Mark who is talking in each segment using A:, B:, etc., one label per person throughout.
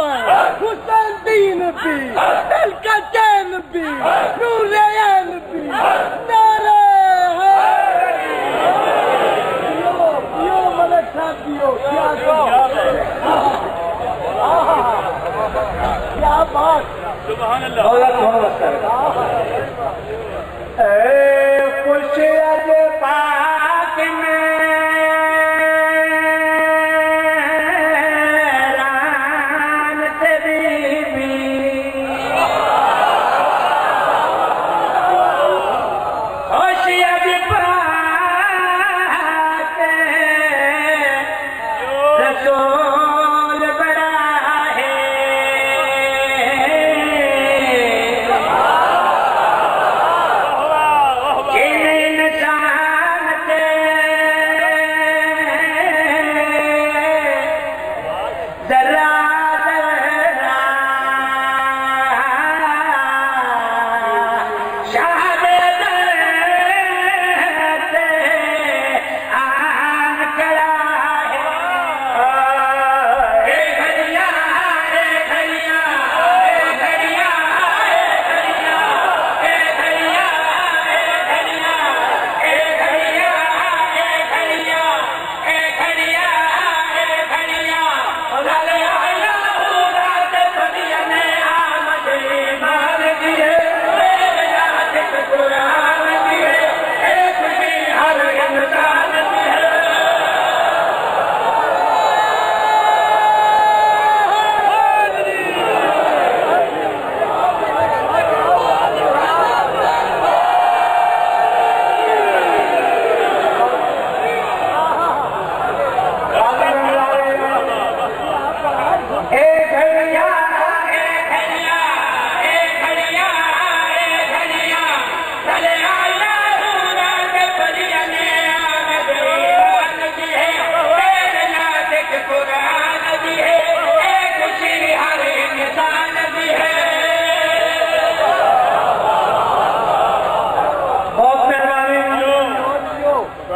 A: حسین دین بھی حسال کتم بھی
B: نور
A: الہی بھی نعرہ حیدریو یو
B: یو ملک صاحب یو سبحان
C: اللہ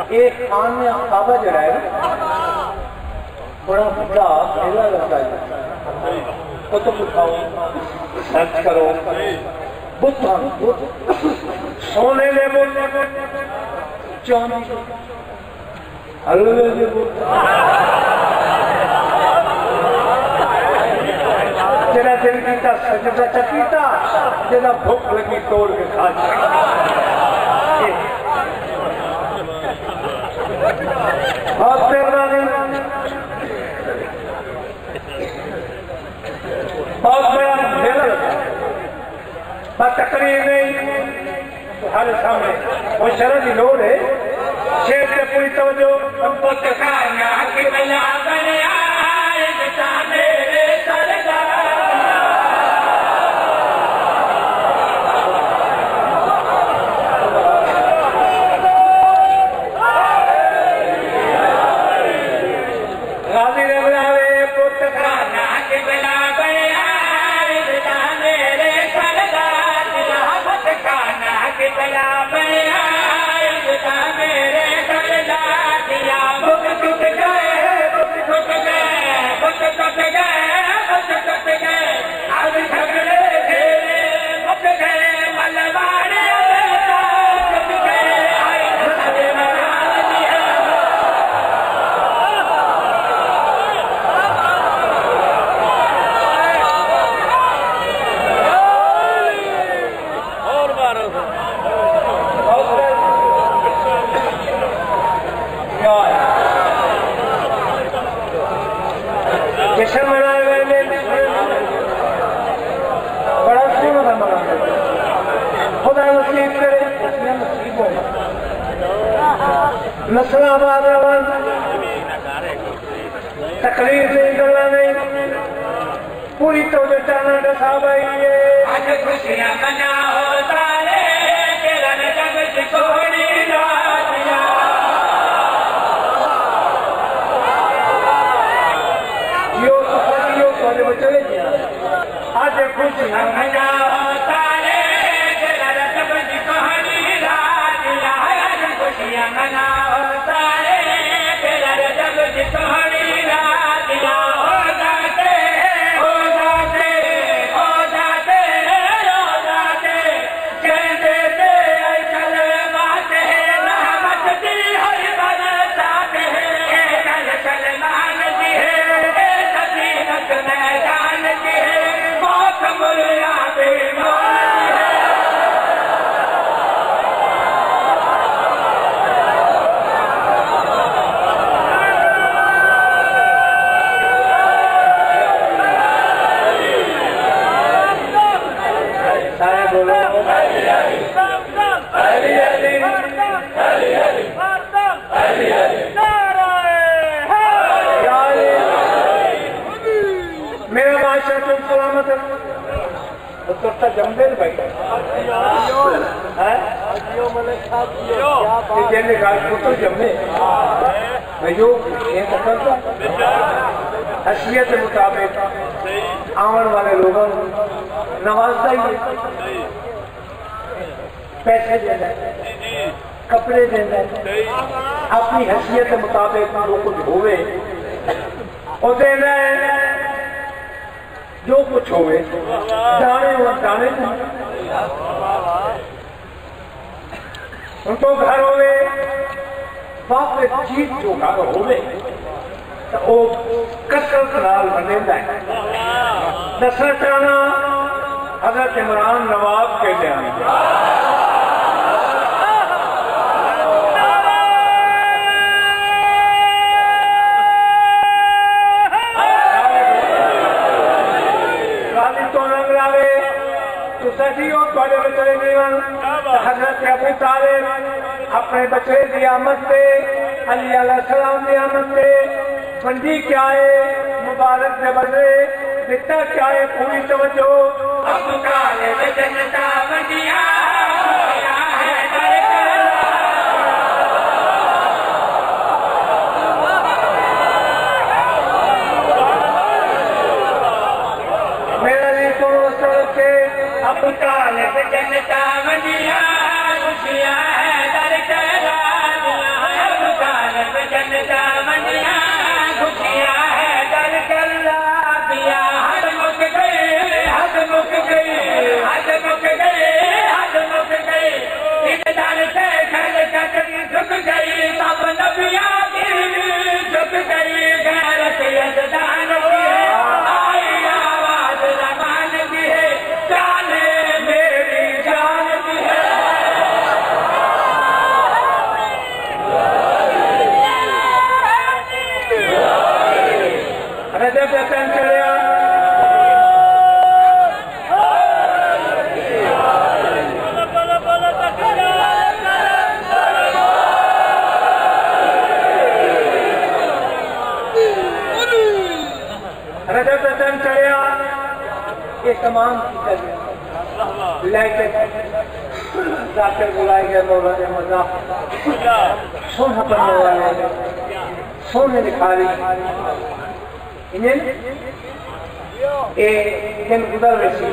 C: ایک خان میں کعبہ جو ہے، بڑا بڑا میلہ لگتا ہے۔ کتب اٹھاؤ سرچ کرو۔ بت سونے لے بت، چاندی حلوے لے بت۔ جنا دل کیتا، سجدہ چکیتا جنا بھوک لگی توڑ کے کھا بہت مہربانی بہت بڑا میلہ بس تقریر تقریر نہیں کرنا نہیں پوری تو جانا ڈسا بھائی
B: آج خوشیاں مناؤ سارے تیرا جگ چھوڑی راتیاں
C: جیو سفریو تو بچے گیا آج خوشیاں
B: مناؤ سارے تیرا جگ چھوڑی راتیاں آج خوشیاں مناؤ سارے
C: جمدے بھائیو مطابق آمن والے لوگوں نوازدہ ہی پیسے دینا کپڑے دینا اپنی حیثیت کے مطابق جو کچھ ہوئے، وہ دینا ہے جو کچھ ہوئے، جانے اور جانے۔ کو ان کو گھر ہوئے، باپ چیز جو گھر ہوئے، تو وہ کسرت نال بنیندہ ہے۔ دسر چانا حضرت عمران نواب کے لیے تو سجیو بڑے بچے دیوان حضرت ابو طالب اپنے بچے دی آمد پہ علی علیہ السلام دی آمد پہ بندی کیا ہے مبارک دے بدلے دتا کیا ہے پوری توجہ
B: اب کالے جنتا کالے جنتا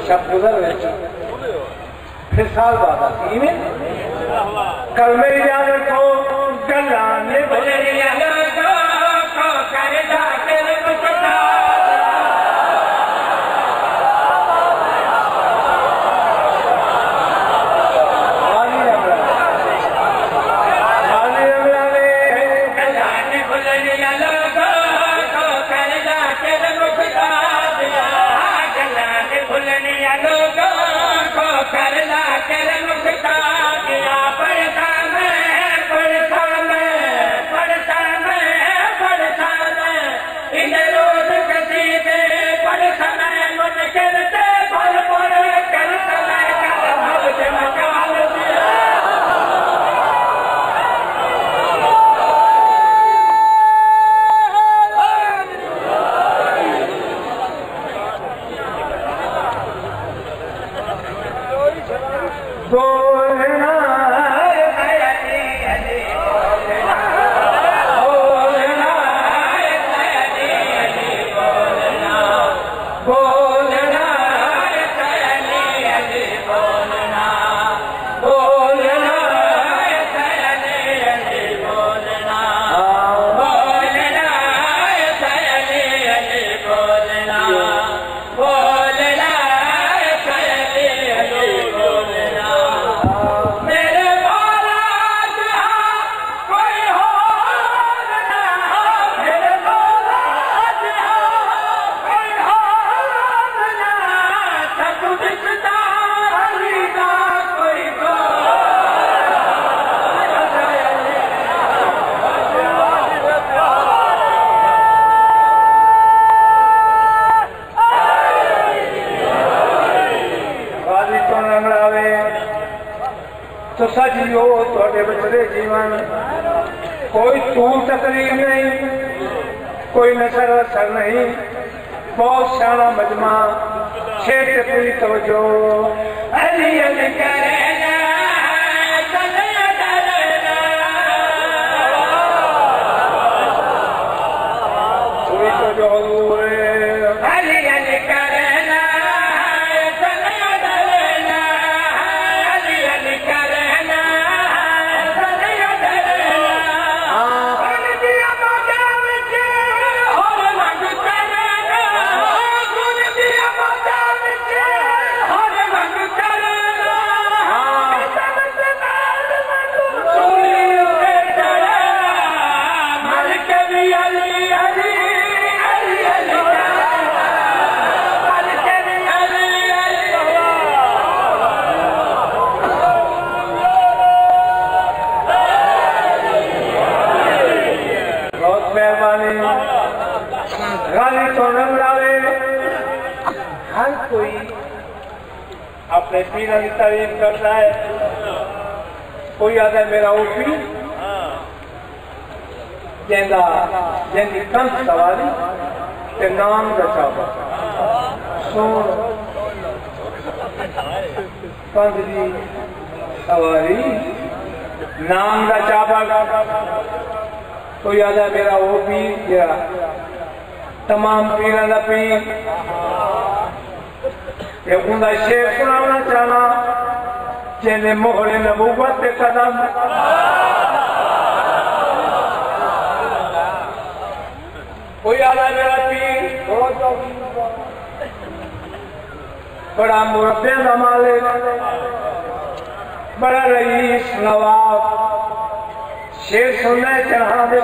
C: شب گزر رہتی پھر سال بعد آتی۔ ہے کلمہ اجازت کو گلانے
B: بجے
C: جو تے بچے جیون کوئی طول تقریب نہیں، کوئی نشر اثر نہیں۔ بہت سارا مجمع چھ ٹکڑی توجہ۔
B: علی علی کرے۔
C: پيرا جي تعريف ڪري سواري چاوا سو جي سواري نام ڪوئي آيا او به تمام پيرا پي کہ انہیں شیر سنانا چاہنا جنہیں مہر نبوت پہ قدم کوئی آلہ میرا پیر بڑا مربع نمالے بڑا رئیس نواب شیر سننے چاہنا دے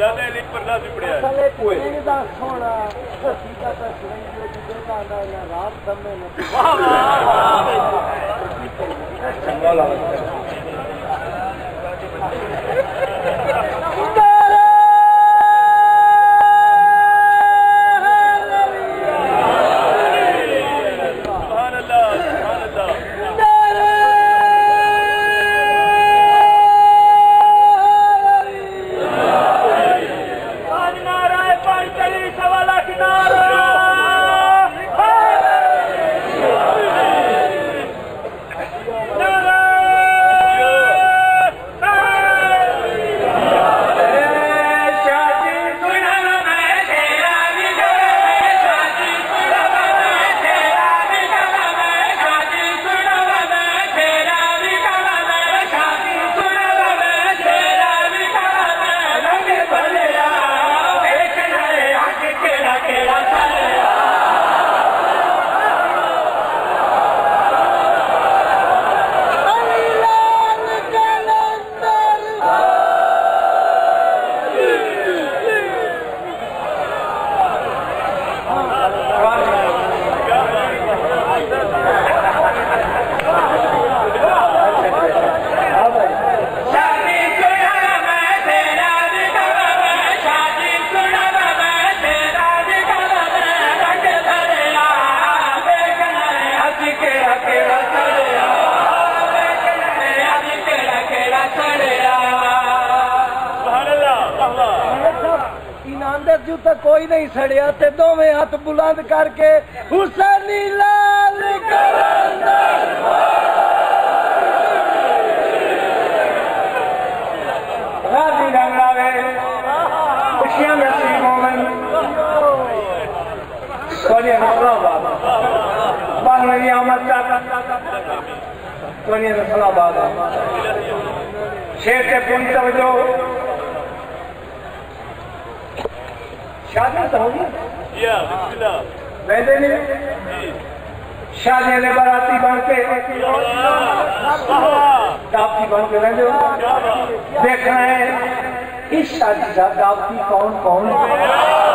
C: ਜ਼ਿਆਦਾ ਨਹੀਂ ਪਰਲਾ ਸਿਪੜਿਆ ਅਸਲੇ ਕੋਈ
B: ਦਾ ਸੋਣਾ ਸੱਚੀ ਦਾ ਤਾਂ ਸੁਣੀ ਜਿਹਦੇ ਨਾਲ ਨਾ ਰਾਤ ਸਮੇਂ ਨਾ। ਵਾਹ ਵਾਹ।
C: ਚੰਗਾ ਲੱਗਦਾ।
B: بلند کر کے حسینی لال
C: راضی رنگ لاوے خوشیاں نصیب ہومن سونی نسلا آباد بانوی آمد تک سونی نسلا آباد شیر کے پن توجہ۔ شادی تو ہوگی۔ ویسے نہیں شادی نے باراتی بن کے ڈاکی بن کے رہتے ہو دیکھنا ہے اس شادی کا ڈاکی کون کون ہے؟